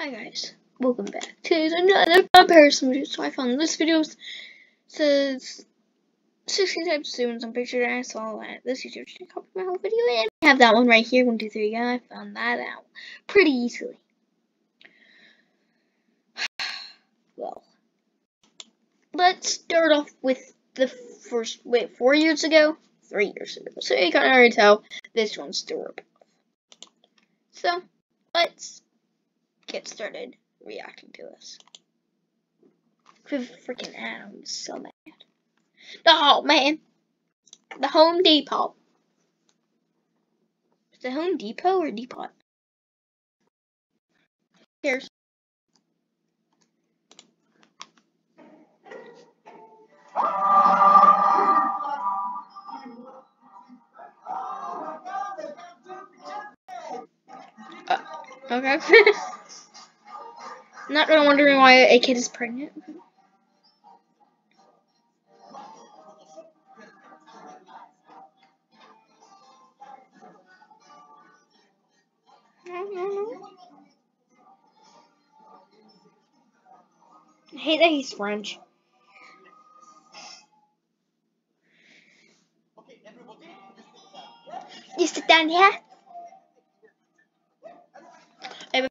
Hi guys, welcome back to another comparison video. So I found this video says 60 types of students. I'm pretty sure I saw that this teacher should copy my whole video and I have that one right here. One, two, three. Yeah, I found that out pretty easily. Well, let's start off with the first. Wait, four years ago, three years ago. So you can already tell this one's durable. So let's get started reacting to this. Freaking Adam is so mad. Oh man, the Home Depot. Is it Home Depot or Depot? Here's. Uh, okay. Not really wondering why a kid is pregnant. I hate that he's French. You sit down here.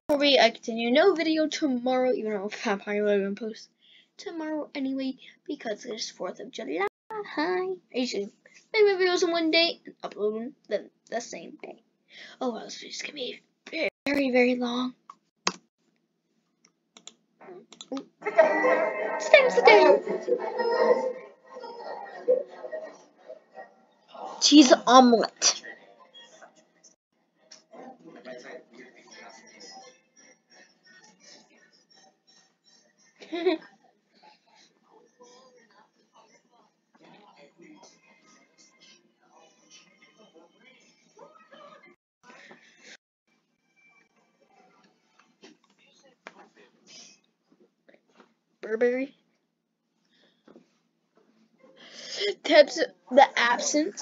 Before we uh, continue, no video tomorrow, even though I'm probably going to post tomorrow anyway, because it's 4th of July. I usually make my videos in one day and upload them the, the same day. Oh, well, this video's going to be very, very, long. Sit down. Cheese omelet. Burberry. Tips the absent.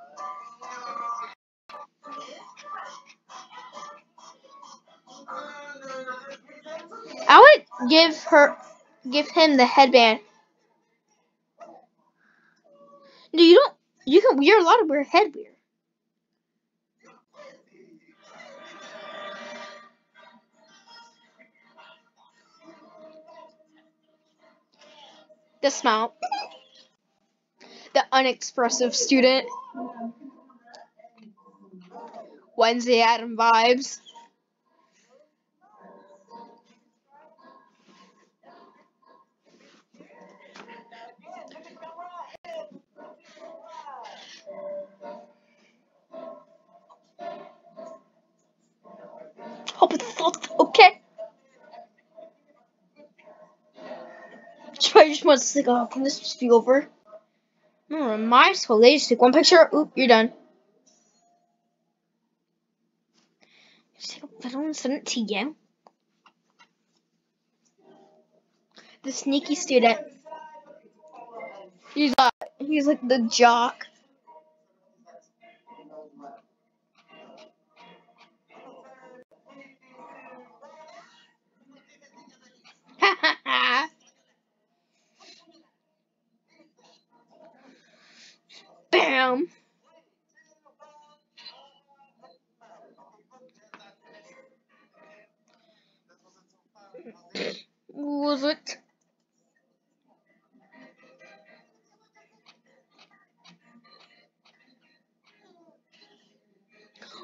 give her, give him the headband. No, you don't. You can. You're allowed to wear headwear. The smile. The unexpressive student. Wednesday Adam vibes. Okay. She probably just wants to think, oh, can this just be over? No, my school, they just take one picture. Oop, you're done. Just take a photo and send it to you. The sneaky student. He's uh, he's like the jock. Bam. Was it?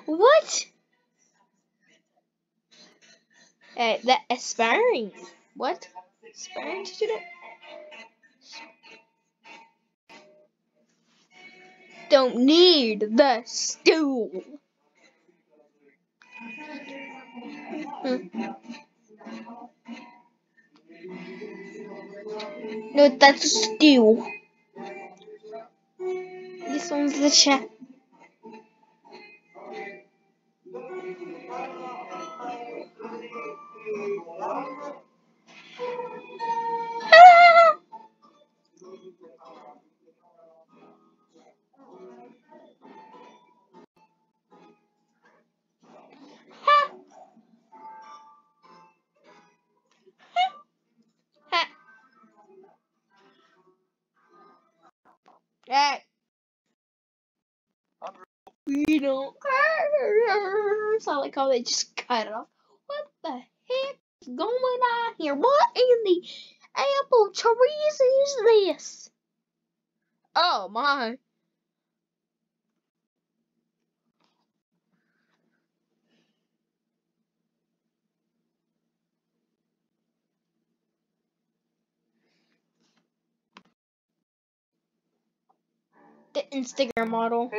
What? Uh, the aspiring. What? Aspiring student? Don't need the stool. Hmm. No, that's a stool. This one's the chef. Hey. We don't care. So like how they just cut it off. What the heck is going on here? What in the apple trees is this? Oh my. Instagram model.